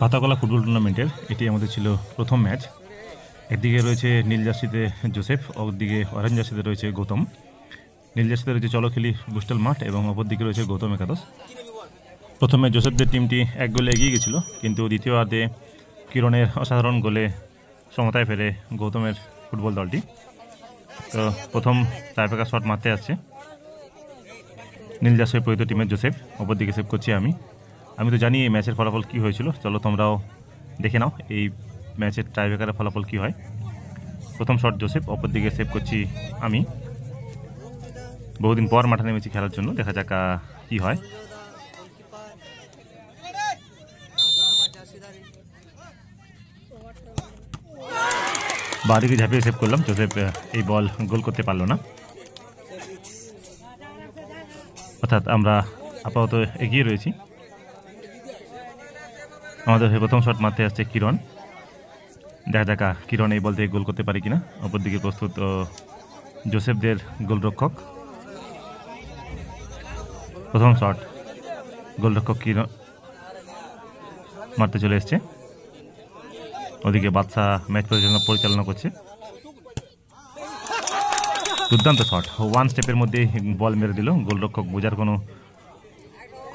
পাতাকলা football টুর্নামেন্টের এটি আমাদের ছিল প্রথম ম্যাচ। একদিকে রয়েছে নীল জার্সিতে জোসেফ, অপরদিকে অরেঞ্জ জার্সিতে রয়েছে গৌতম। নীল জার্সিতে রয়েছে চলখিলি বুস্টাল মাঠ এবং অপরদিকে রয়েছে গৌতম একাদশ। প্রথমে জোসেফদের টিমটি এক গোলে এগিয়ে গেছিল কিন্তু দ্বিতীয়ার্ধে কিরণের অসাধারণ গোলে সমতায় ফেরে গৌতমের ফুটবল দলটি। তো প্রথম টাইপেকার শট মারতে আসছে। নীল জার্সির পরিত টিমের জোসেফ, অপরদিকে সেভ করছি আমি। আমি তো জানি এই ম্যাচের ফলাফল কী হয়েছিল। চলো তোমরাও দেখে নাও এই ম্যাচের টাইব্রেকারের ফলাফল কী হয়। প্রথম শট জোসেফ অপর দিকে সেভ করছি আমি। বহুদিন পর মাঠে নেমেছি খেলার জন্য, দেখা যাক কী হয়। বাদিকে ঝাঁপিয়ে সেভ করলাম জোসেফ এই বল গোল করতে পারল না। অর্থাৎ আমরা আপাতত এগিয়ে রয়েছি। আমাদের হয়ে প্রথম শট মারতে আসছে কিরণ। দেখা যাক কিরণ এই বল থেকে গোল করতে পারে কিনা। অপরদিকে প্রস্তুত জোসেফদের গোলরক্ষক। প্রথম শট গোলরক্ষক কিরণ মারতে চলে এসছে। ওদিকে বাচ্চা ম্যাচ পরিচালনা পরিচালনা করছে। দুর্দান্ত শট ওয়ান স্টেপের মধ্যে বল মেরে দিল। গোলরক্ষক বোঝার কোনো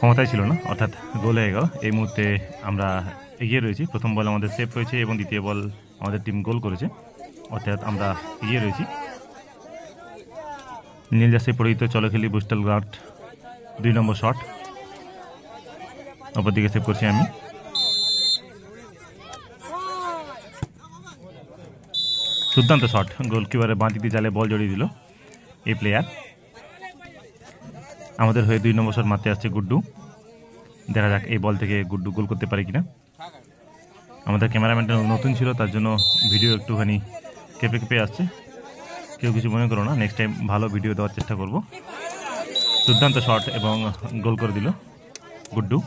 ক্ষমতাই ছিল না, অর্থাৎ গোল হয়ে গেল। এই মুহূর্তে আমরা এগিয়ে রয়েছি। প্রথম বল আমাদের সেভ হয়েছে এবং দ্বিতীয় বল আমাদের টিম গোল করেছে। অর্থাৎ আমরা এগিয়ে রয়েছি। নীল জার্সি পরিহিত চলো খেলি বুস্টাল গার্ড দুই নম্বর শট। অপরদিকে সেভ করছি আমি। দুর্দান্ত শট। গোলকিপারের বাঁ দিয়ে জালে বল জড়িয়ে দিল এই প্লেয়ার আমাদের হয়ে দুই নম্বর শট মারতে আসছে গুড্ডু। দেখা যাক এই বল থেকে গুড্ডু গোল করতে পারে কিনা। আমাদের ক্যামেরাম্যানটা নতুন ছিল, তার জন্য ভিডিও একটুখানি কেঁপে কেঁপে আসছে। কেউ কিছু মনে করো না নেক্সট টাইম ভালো ভিডিও দেওয়ার চেষ্টা করব। দুর্দান্ত শট এবং গোল করে দিল গুড্ডু।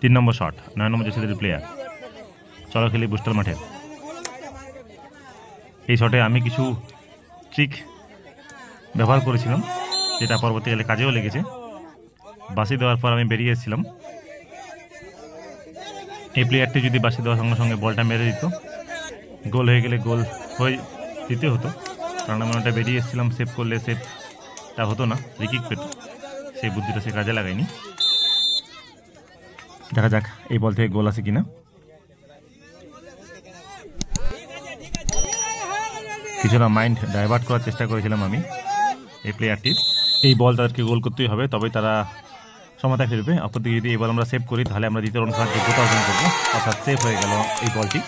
তিন নম্বর শট নয় নম্বর জেসিদের প্লেয়ার চলো খেলি বুস্টার মাঠে। এই শটে আমি কিছু ট্রিক ব্যবহার করেছিলাম। যেটা পরবর্তীকালে কাজেও লেগেছে। বাসি দেওয়ার পর আমি বেরিয়ে এসেছিলাম। এই প্লেয়ারটি যদি বাসি দেওয়ার সঙ্গে সঙ্গে বলটা মেরে দিত, গোল হয়ে গেলে গোল হয়ে দিতে হতো। কারণ আমি ওটা বেরিয়ে এসেছিলাম সেভ করলে সেভটা হতো না রিকিক পেত। সেই বুদ্ধিটা সে কাজে লাগায়নি। দেখা যাক এই বল থেকে গোল আছে কিনা। কিছুটা মাইন্ড ডাইভার্ট করার চেষ্টা করেছিলাম আমি এই প্লেয়ারটির এই বল তাদেরকে গোল করতেই হবে, তবেই তারা সমতায় ফিরবে। অপরদিকে যদি এই বল আমরা সেভ করি, তাহলে আমরা দ্বিতীয় রান যোগ্যতা অর্জন করব, অর্থাৎ সেভ হয়ে গেল এই বলটি।